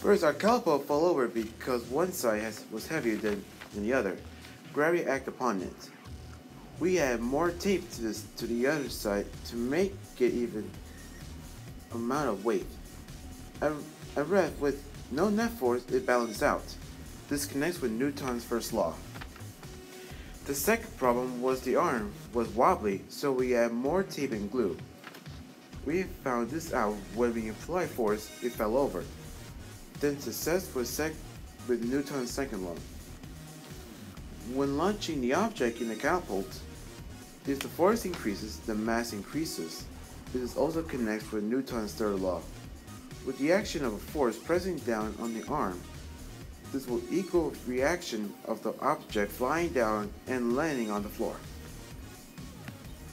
First, our catapult fell over because one side has, was heavier than, than the other. Gravity acted upon it. We add more tape to this to the other side to make it even amount of weight. A, a rev with no net force it balanced out. This connects with Newton's first law. The second problem was the arm was wobbly, so we add more tape and glue. We found this out when we applied force, it fell over. Then success with Newton's second law. When launching the object in the catapult, if the force increases, the mass increases. This also connects with Newton's third law. With the action of a force pressing down on the arm, this will equal reaction of the object flying down and landing on the floor.